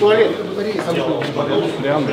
Туалет, Леандр.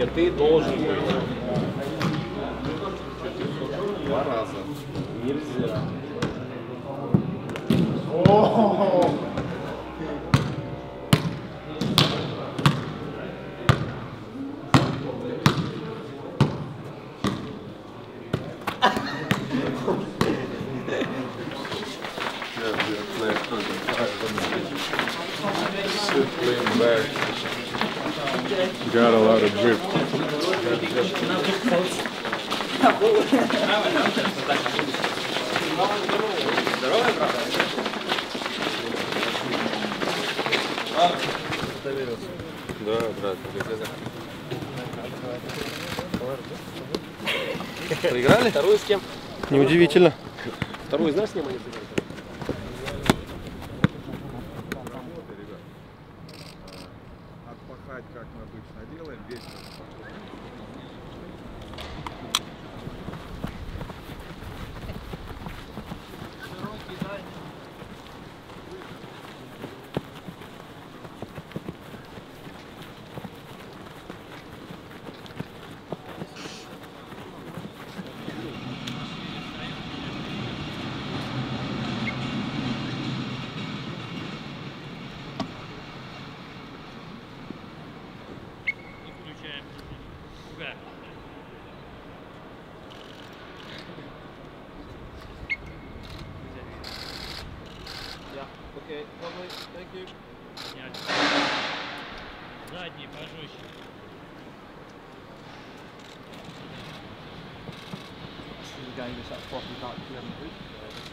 где ты должен. Два раза. Нельзя. Got a lot of drip. Да, брат. Проиграли? Вторую с кем? Неудивительно. Вторую знаешь, с они сыграли? обычно Угар. Окей, lovely, thank you. Снять. Задний пожестче. This is a game that's up front, you can't, you haven't reached.